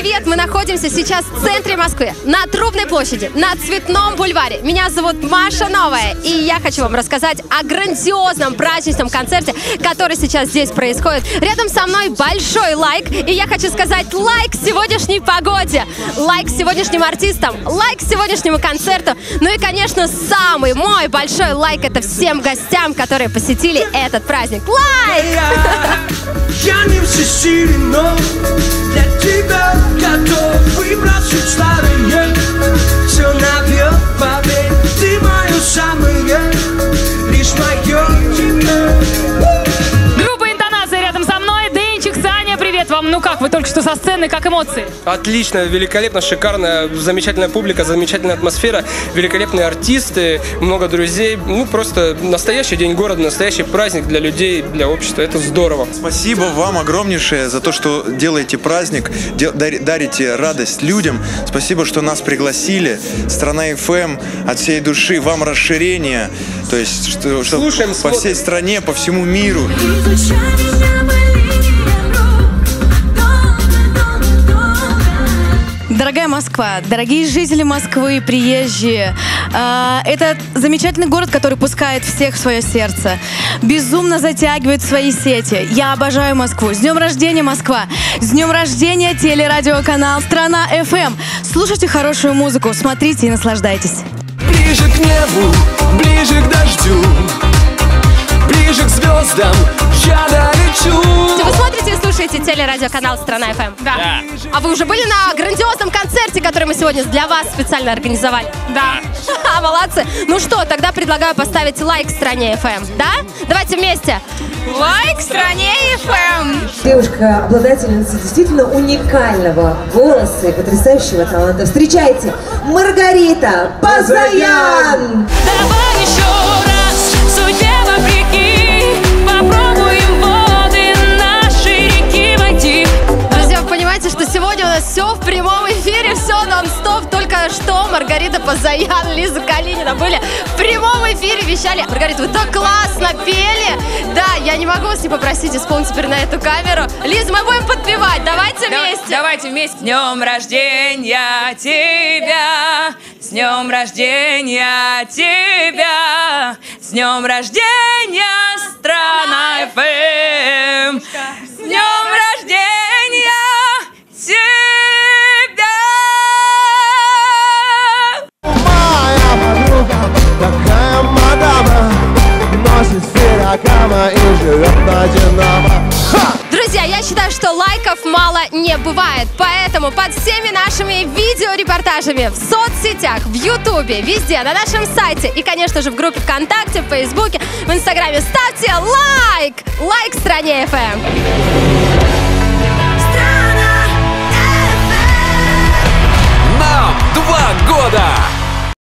Pretty находимся сейчас в центре Москвы, на Трубной площади, на Цветном бульваре. Меня зовут Маша Новая, и я хочу вам рассказать о грандиозном праздничном концерте, который сейчас здесь происходит. Рядом со мной большой лайк, и я хочу сказать лайк сегодняшней погоде, лайк сегодняшним артистам, лайк сегодняшнему концерту, ну и, конечно, самый мой большой лайк это всем гостям, которые посетили этот праздник. Лайк! Я не всесилен, но для тебя вам. Ну как, вы только что со сцены, как эмоции? Отлично, великолепно, шикарно, замечательная публика, замечательная атмосфера, великолепные артисты, много друзей. Ну, просто настоящий день города, настоящий праздник для людей, для общества. Это здорово. Спасибо вам огромнейшее за то, что делаете праздник, дарите радость людям. Спасибо, что нас пригласили. Страна ФМ от всей души. Вам расширение. То есть, что, что Слушаем, по смотрим. всей стране, по всему миру. Изучай меня Дорогая Москва, дорогие жители Москвы, приезжие, а, это замечательный город, который пускает всех в свое сердце, безумно затягивает свои сети. Я обожаю Москву. С днем рождения, Москва! С днем рождения, телерадиоканал «Страна FM». Слушайте хорошую музыку, смотрите и наслаждайтесь. Ближе к небу, ближе к дождю Ближе к звездам я долечу слушаете телерадиоканал «Страна ФМ». Да. А вы уже были на грандиозном концерте, который мы сегодня для вас специально организовали? Да. Ха, молодцы. Ну что, тогда предлагаю поставить лайк стране FM, да? Давайте вместе. Лайк стране FM. Девушка, обладательница действительно уникального голоса и потрясающего таланта. Встречайте, Маргарита Пазаян! Давай еще раз, судьбе сегодня у нас все в прямом эфире, все нон-стоп. Только что Маргарита Пазаян, Лиза Калинина были в прямом эфире, вещали. Маргарита, вы так классно пели. Да, я не могу вас не попросить исполнить теперь на эту камеру. Лиза, мы будем подпевать. Давайте вместе. Давайте вместе. С днем рождения тебя, с днем рождения тебя, с днем рождения, Феррагама и живет на Динамо Друзья, я считаю, что лайков мало не бывает. Поэтому под всеми нашими видеорепортажами в соцсетях, в Ютубе, везде, на нашем сайте и, конечно же, в группе ВКонтакте, в Фейсбуке, в Инстаграме ставьте лайк! Лайк стране FM!